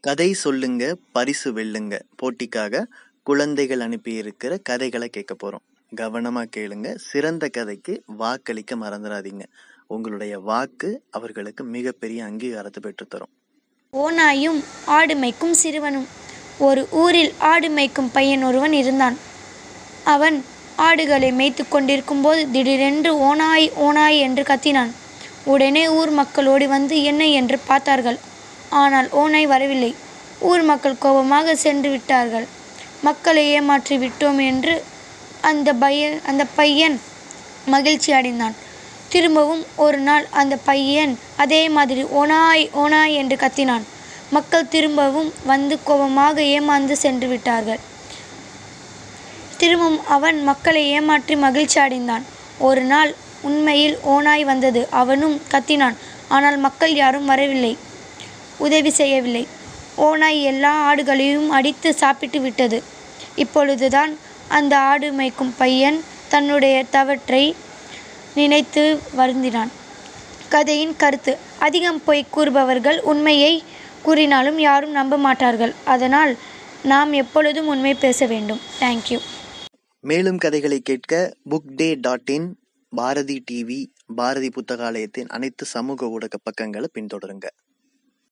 கதை சொல்லுங்க பரிசு வெல்லுங்க. போட்டிக்காக குழந்தைகள் அனுப்பியிருக்கிற கதைகளை கேட்க போறோம். கவனமா கேளுங்க. சிறந்த கதைக்கு வாக்களிக்க மறந்துடாதீங்க. உங்களுடைய வாக்கு அவர்களுக்கு மிகப்பெரிய அங்கீகாரத்தை பெற்றுத்தரும் ஓநாயும் ஆடு மேய்க்கும் சிறுவனும். ஒரு ஊரில் ஆடு மேய்க்கும் பையன் ஒருவன் இருந்தான். அவன் ஆடுகளை மேய்த்து கொண்டிருக்கும் போது திடீரென்று ஓனாய் ஓனாய் என்று கத்தினான். உடனே ஊர் மக்கள் ஓடி வந்து என்ன என்று பார்த்தார்கள். ஆனால் ஓநாய் வரவில்லை. ஊர் மக்கள் கோபமாக சென்று விட்டார்கள். மக்களை ஏமாற்றி விட்டோம் என்று அந்த பையன் அந்த பையன் மகிழ்ச்சி அடைந்தான். திரும்பவும் ஒரு நாள் அந்த பையன் அதே மாதிரி ஓனாய் ஓனாய் என்று கத்தினான். மக்கள் திரும்பவும் வந்து கோபமாக ஏமாந்து சென்று விட்டார்கள். திரும்பும் அவன் மக்களை ஏமாற்றி மகிழ்ச்சி அடைந்தான். ஒரு நாள் உண்மையில் ஓனாய் வந்தது. அவனும் கத்தினான். ஆனால் மக்கள் யாரும் வரவில்லை. உதவி செய்யவில்லை. ஓநாய் எல்லா ஆடுகளையும் அடித்து சாப்பிட்டு விட்டது. இப்பொழுதுதான் அந்த ஆடு மேய்க்கும் பையன் தன்னுடைய தவற்றை நினைத்து வருந்தினான். கதையின் கருத்து. அதிகம் பொய் கூறுபவர்கள் உண்மையை கூறினாலும் யாரும் நம்ப மாட்டார்கள். அதனால் நாம் எப்பொழுதும் உண்மை பேச வேண்டும். தேங்க்யூ மேலும் கதைகளை கேட்க book day dot in Bharathi TV Bharathi புத்தகாலயத்தின் அனைத்து சமூக ஊடக பக்கங்களை பின்தொடருங்க.